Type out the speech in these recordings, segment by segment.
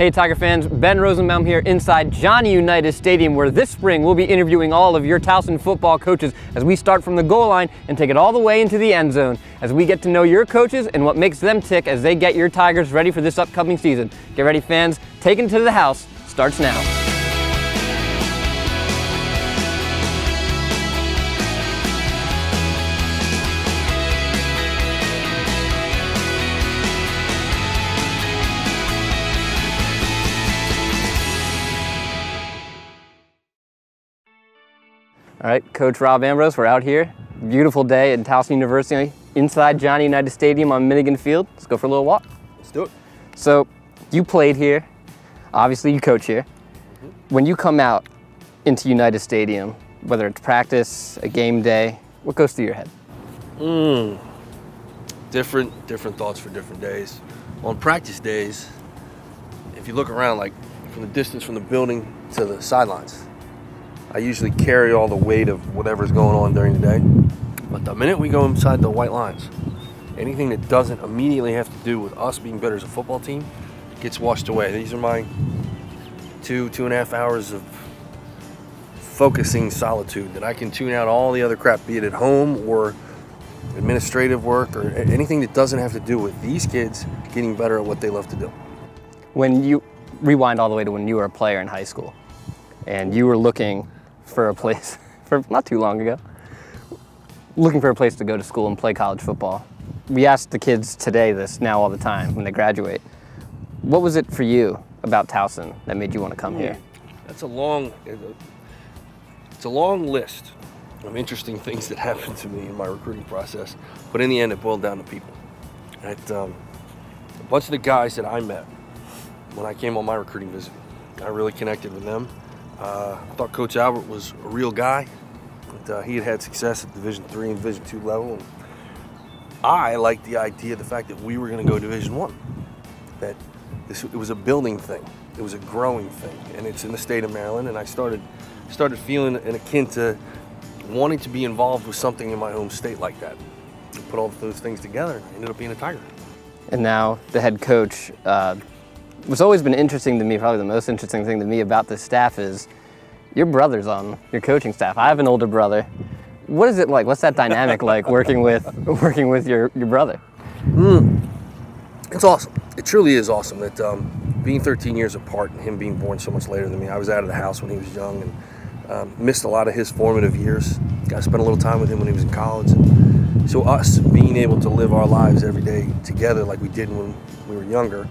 Hey Tiger fans, Ben Rosenbaum here inside Johnny Unitas Stadium where this spring we'll be interviewing all of your Towson football coaches as we start from the goal line and take it all the way into the end zone as we get to know your coaches and what makes them tick as they get your Tigers ready for this upcoming season. Get ready fans, taken to the house starts now. All right, Coach Rob Ambrose, we're out here. Beautiful day at Towson University inside Johnny Unitas Stadium on Minnegan Field. Let's go for a little walk. Let's do it. So you played here. Obviously you coach here. Mm -hmm. When you come out into Unitas Stadium, whether it's practice, a game day, what goes through your head? Mm, different, different thoughts for different days. On practice days, if you look around, like from the distance from the building to the sidelines, I usually carry all the weight of whatever's going on during the day. But the minute we go inside the white lines, anything that doesn't immediately have to do with us being better as a football team gets washed away. These are my two, two and a half hours of focusing solitude that I can tune out all the other crap, be it at home or administrative work or anything that doesn't have to do with these kids getting better at what they love to do. When you rewind all the way to when you were a player in high school and you were looking for a place for not too long ago, looking for a place to go to school and play college football. We ask the kids today this now all the time when they graduate. What was it for you about Towson that made you want to come here? That's a long, it's a long list of interesting things that happened to me in my recruiting process. But in the end, it boiled down to people. At, um, a bunch of the guys that I met when I came on my recruiting visit, I really connected with them. Uh, I thought Coach Albert was a real guy. And, uh, he had had success at Division three and Division two level. And I liked the idea, the fact that we were going to go Division one. That this, it was a building thing. It was a growing thing, and it's in the state of Maryland. And I started started feeling and akin to wanting to be involved with something in my home state like that. And put all those things together, and I ended up being a Tiger. And now the head coach. Uh, What's always been interesting to me, probably the most interesting thing to me about this staff is your brother's on your coaching staff. I have an older brother. What is it like? What's that dynamic like working with working with your, your brother? Mm. It's awesome. It truly is awesome that um, being 13 years apart and him being born so much later than me, I was out of the house when he was young and um, missed a lot of his formative years. I spent a little time with him when he was in college. And so us being able to live our lives every day together like we did when we were younger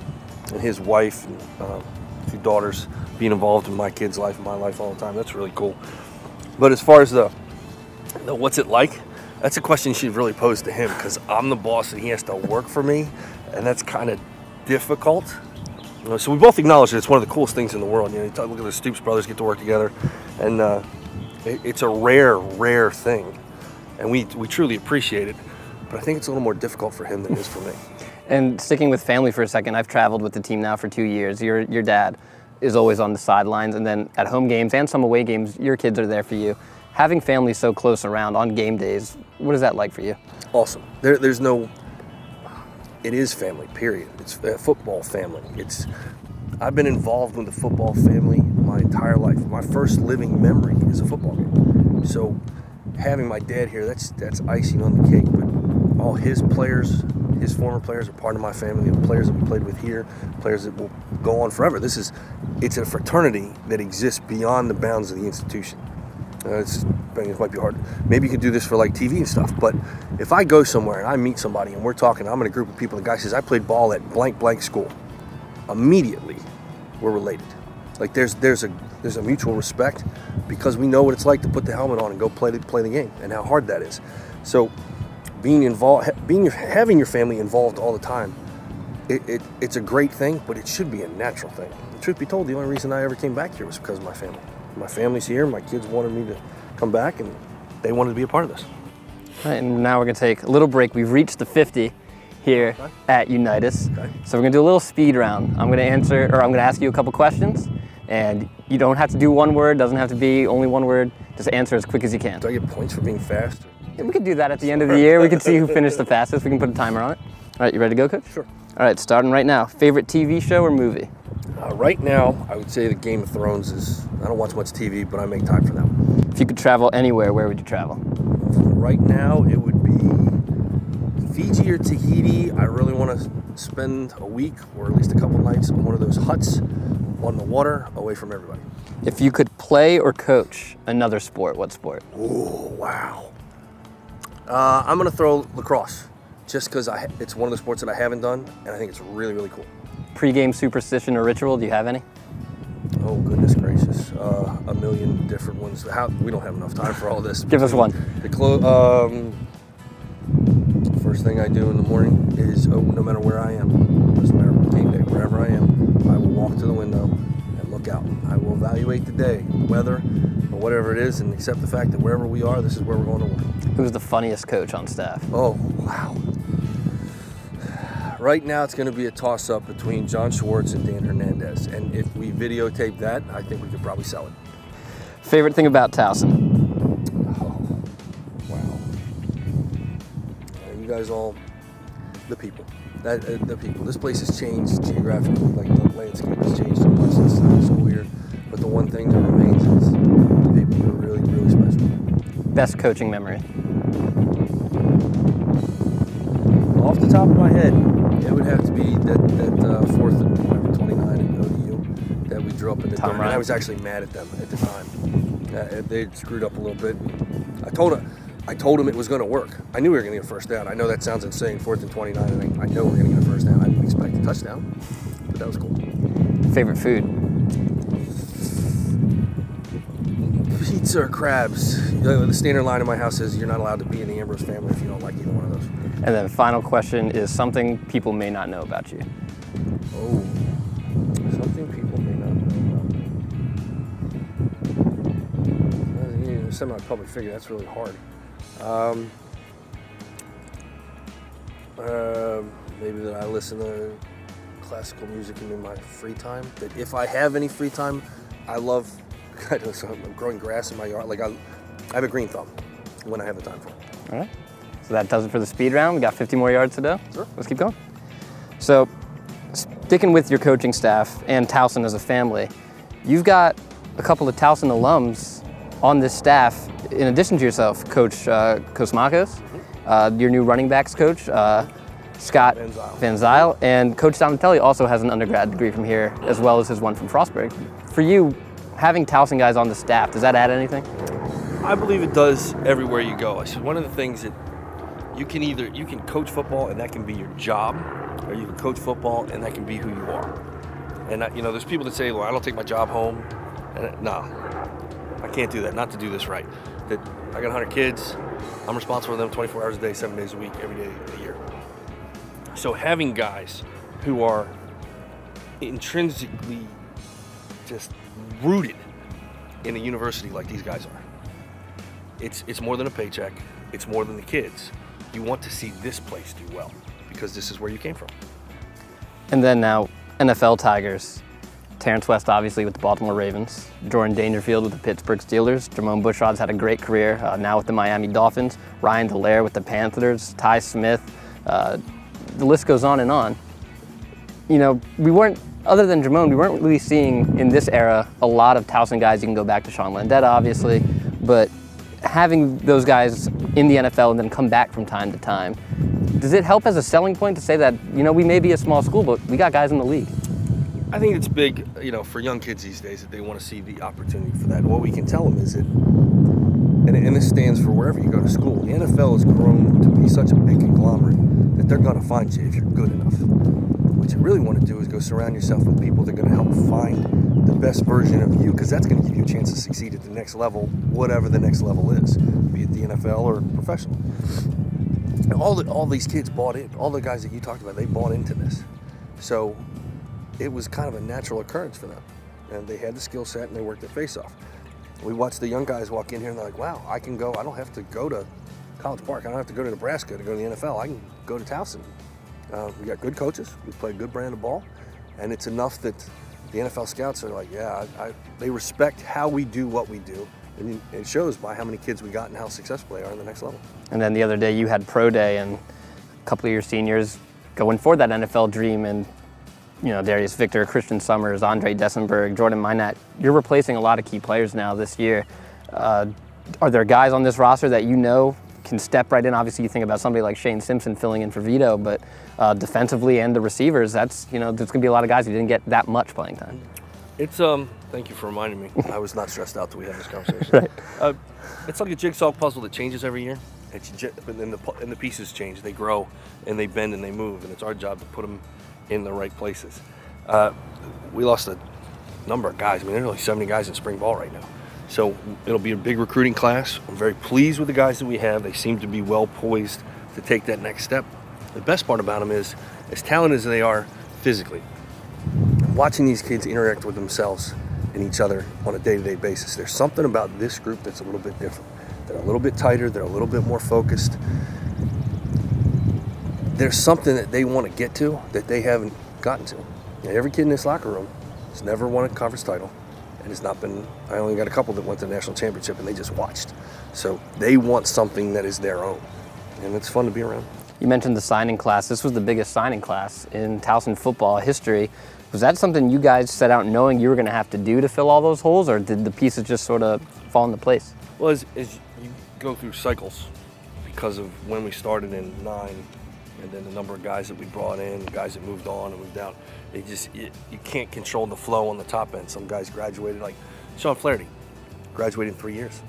and his wife and uh, two daughters being involved in my kid's life and my life all the time. That's really cool. But as far as the, the what's it like, that's a question should really pose to him because I'm the boss and he has to work for me, and that's kind of difficult. You know, so we both acknowledge that it's one of the coolest things in the world. You know, you talk, look at the Stoops brothers get to work together, and uh, it, it's a rare, rare thing, and we we truly appreciate it. But I think it's a little more difficult for him than it is for me. And sticking with family for a second, I've traveled with the team now for two years. Your, your dad is always on the sidelines, and then at home games and some away games, your kids are there for you. Having family so close around on game days, what is that like for you? Awesome. There, there's no, it is family, period. It's a football family. It's, I've been involved with the football family my entire life. My first living memory is a football game. So having my dad here, that's, that's icing on the cake, but all his players, his former players are part of my family. The players that we played with here, players that will go on forever. This is, it's a fraternity that exists beyond the bounds of the institution. Uh, it's, it might be hard. Maybe you could do this for like TV and stuff. But if I go somewhere and I meet somebody and we're talking, I'm in a group of people. The guy says I played ball at blank blank school. Immediately, we're related. Like there's there's a there's a mutual respect because we know what it's like to put the helmet on and go play the, play the game and how hard that is. So being involved, being having your family involved all the time, it, it, it's a great thing, but it should be a natural thing. The truth be told, the only reason I ever came back here was because of my family. My family's here. My kids wanted me to come back, and they wanted to be a part of this. All right, and now we're gonna take a little break. We've reached the 50 here okay. at Unitas. Okay. So we're gonna do a little speed round. I'm gonna answer, or I'm gonna ask you a couple questions, and you don't have to do one word, doesn't have to be only one word. Just answer as quick as you can. Do I get points for being fast? We could do that at the end of the year. We can see who finished the fastest. We can put a timer on it. All right, you ready to go, Coach? Sure. All right, starting right now. Favorite TV show or movie? Uh, right now, I would say the Game of Thrones is. I don't watch much TV, but I make time for that one. If you could travel anywhere, where would you travel? Right now, it would be Fiji or Tahiti. I really want to spend a week or at least a couple nights in one of those huts on the water, away from everybody. If you could play or coach another sport, what sport? Oh wow! Uh, I'm gonna throw lacrosse, just because it's one of the sports that I haven't done, and I think it's really really cool. Pre-game superstition or ritual? Do you have any? Oh goodness gracious, uh, a million different ones. How we don't have enough time for all this. Give us one. The clo- um, first thing I do in the morning is oh, no matter where I am, doesn't matter game day, wherever I am, I will walk to the window and look out. I will evaluate the day, the weather, whatever it is, and accept the fact that wherever we are, this is where we're going to work. Who's the funniest coach on staff? Oh wow. Right now, it's going to be a toss up between John Schwartz and Dan Hernandez. And if we videotape that, I think we could probably sell it. Favorite thing about Towson? Oh, wow. you guys all, the people. That, uh, the people. This place has changed geographically, like the landscape has changed so much since the school year. But the one thing that remains is people really, really special. Best coaching memory? Off the top of my head, it would have to be that, that uh, fourth and whatever, 29 at ODU that we drew up in the. And I was actually mad at them at the time. Uh, they screwed up a little bit. I told them, I told him it was going to work. I knew we were going to get a first down. I know that sounds insane, fourth and 29, and I, I know we're going to get a first down. I didn't expect a touchdown, but that was cool. Favorite food? Pizza or crabs. The standard line in my house is you're not allowed to be in the Ambrose family if you don't like either one of those. And then final question is something people may not know about you. Oh, something people may not know about me. Uh, semi-public figure, that's really hard. Um, uh, maybe that I listen to classical music in my free time. That if I have any free time, I love. I know, so I'm growing grass in my yard. Like I, I have a green thumb when I have the time for it. All right. So that does it for the speed round. We got 50 more yards to go. Sure. Let's keep going. So, sticking with your coaching staff and Towson as a family, you've got a couple of Towson alums on this staff. In addition to yourself, Coach uh, Kosmakos, uh, your new running backs coach, uh, Scott Van Zyl. Van Zyl, and Coach Donatelli also has an undergrad degree from here, as well as his one from Frostburg. For you, having Towson guys on the staff, does that add anything? I believe it does everywhere you go. One of the things that you can either you can coach football and that can be your job, or you can coach football and that can be who you are. And you know, there's people that say, "Well, I don't take my job home." And no, I can't do that. Not to do this right. That I got 100 kids. I'm responsible for them 24 hours a day, seven days a week, every day the year. So having guys who are intrinsically just rooted in a university like these guys are, it's it's more than a paycheck. It's more than the kids you want to see this place do well because this is where you came from. And then now, NFL Tigers. Terrence West, obviously, with the Baltimore Ravens. Jordan Dangerfield with the Pittsburgh Steelers. Jermon Bushrod's had a great career, uh, now with the Miami Dolphins. Ryan Delaire with the Panthers. Ty Smith. Uh, the list goes on and on. You know, we weren't, other than Jermon, we weren't really seeing in this era a lot of Towson guys. You can go back to Sean Landeta, obviously, but having those guys in the NFL and then come back from time to time, does it help as a selling point to say that, you know, we may be a small school, but we got guys in the league? I think it's big, you know, for young kids these days that they want to see the opportunity for that. What we can tell them is that, and, and this stands for wherever you go to school, the NFL has grown to be such a big conglomerate that they're going to find you if you're good enough. What you really want to do is go surround yourself with people that are going to help find the best version of you because that's going to give you a chance to succeed at the next level, whatever the next level is, be it the NFL or professional. And all the, all these kids bought in. All the guys that you talked about, they bought into this. So it was kind of a natural occurrence for them. And they had the skill set and they worked their face off. We watched the young guys walk in here and they're like, wow, I can go, I don't have to go to College Park. I don't have to go to Nebraska to go to the NFL. I can go to Towson. Uh, we got good coaches. We play a good brand of ball. And it's enough that the NFL scouts are like, yeah, I, I, they respect how we do what we do. And it shows by how many kids we got and how successful they are in the next level. And then the other day you had pro day and a couple of your seniors going for that NFL dream and you know, Darius Victor, Christian Summers, Andre Dessenberg, Jordan Minot. You're replacing a lot of key players now this year. Uh, are there guys on this roster that you know can step right in? Obviously, you think about somebody like Shane Simpson filling in for Vito, but uh, defensively and the receivers, that's you know, there's going to be a lot of guys who didn't get that much playing time. It's um. Thank you for reminding me. I was not stressed out that we had this conversation. Right. Uh, it's like a jigsaw puzzle that changes every year. It's ju- but then the and the pieces change. They grow and they bend and they move, and it's our job to put them in the right places. Uh, we lost a number of guys. I mean, there's only 70 guys in spring ball right now. So it'll be a big recruiting class. I'm very pleased with the guys that we have. They seem to be well poised to take that next step. The best part about them is, as talented as they are physically, watching these kids interact with themselves and each other on a day-to-day basis. There's something about this group that's a little bit different. They're a little bit tighter. They're a little bit more focused. There's something that they want to get to that they haven't gotten to. Every kid in this locker room has never won a conference title, and it's not been. I only got a couple that went to the national championship, and they just watched. So they want something that is their own, and it's fun to be around. You mentioned the signing class. This was the biggest signing class in Towson football history. Was that something you guys set out knowing you were going to have to do to fill all those holes, or did the pieces just sort of fall into place? Well, as, as you go through cycles, because of when we started in nine, and then the number of guys that we brought in, guys that moved on and moved out, it just it, you can't control the flow on the top end. Some guys graduated, like Sean Flaherty, graduated in three years.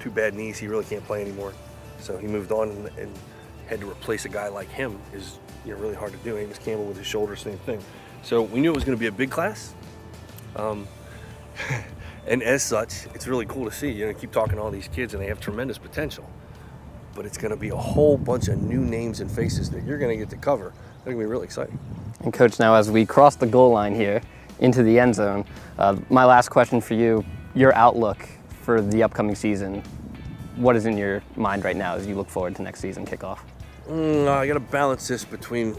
Two bad knees, he really can't play anymore. So he moved on and, and had to replace a guy like him is you know really hard to do. Amos Campbell with his shoulder, same thing. So we knew it was going to be a big class. Um, and as such, it's really cool to see. You know, keep talking to all these kids, and they have tremendous potential. But it's going to be a whole bunch of new names and faces that you're going to get to cover. It's going to be really exciting. And coach, now as we cross the goal line here into the end zone, uh, my last question for you: your outlook for the upcoming season. What is in your mind right now as you look forward to next season kickoff? Mm, I got to balance this between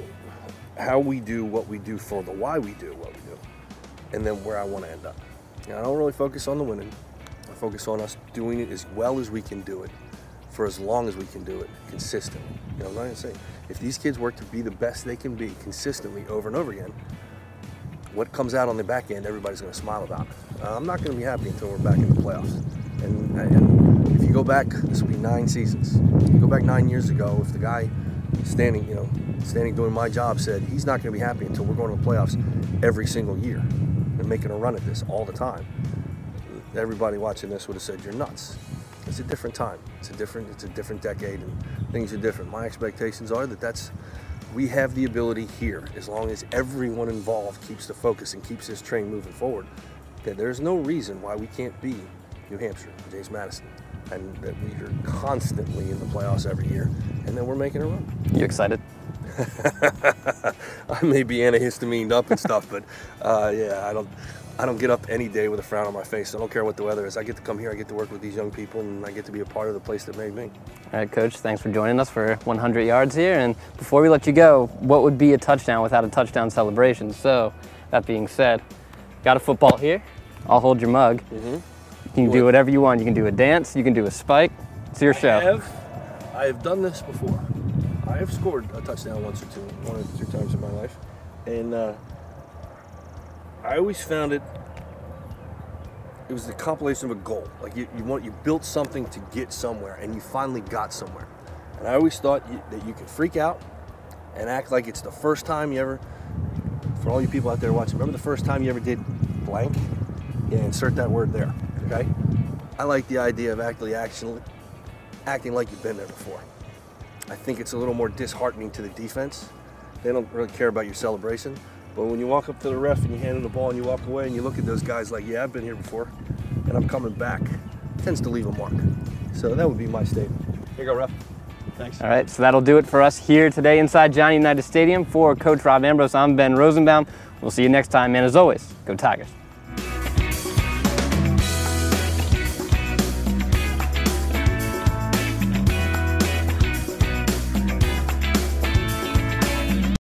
how we do what we do for the why we do what we do, and then where I want to end up. You know, I don't really focus on the winning. I focus on us doing it as well as we can do it, for as long as we can do it consistently. You know, I'm not gonna say if these kids work to be the best they can be consistently over and over again, what comes out on the back end, everybody's gonna smile about. Uh, I'm not gonna be happy until we're back in the playoffs. And, and if you go back, this will be nine seasons. If You go back nine years ago, if the guy standing, you know, standing doing my job said he's not going to be happy until we're going to the playoffs every single year and making a run at this all the time. Everybody watching this would have said you're nuts. It's a different time. It's a different. It's a different decade, and things are different. My expectations are that that's we have the ability here, as long as everyone involved keeps the focus and keeps this train moving forward. That there's no reason why we can't be New Hampshire, James Madison, and that we are constantly in the playoffs every year, and then we're making a run. You excited? I may be antihistamine up and stuff, but uh, yeah, I don't. I don't get up any day with a frown on my face. I don't care what the weather is. I get to come here. I get to work with these young people, and I get to be a part of the place that made me. All right, Coach, thanks for joining us for 100 yards here. And before we let you go, what would be a touchdown without a touchdown celebration? So, that being said, got a football here. I'll hold your mug. Mm-hmm. You can do whatever you want. You can do a dance. You can do a spike. It's your show. I have, I have done this before. I have scored a touchdown once or two, one or two times in my life, and uh, I always found it. It was the compilation of a goal. Like you, you want, you built something to get somewhere, and you finally got somewhere. And I always thought you, that you could freak out and act like it's the first time you ever. For all you people out there watching, remember the first time you ever did blank? Yeah, insert that word there. Okay. I like the idea of actually actually acting like you've been there before. I think it's a little more disheartening to the defense. They don't really care about your celebration. But when you walk up to the ref and you hand him the ball and you walk away and you look at those guys like, yeah, I've been here before and I'm coming back, tends to leave a mark. So that would be my statement. Here you go, ref. Thanks. All right, so that'll do it for us here today inside Johnny Unitas Stadium. For Coach Rob Ambrose, I'm Ben Rosenbaum. We'll see you next time, and as always, go Tigers.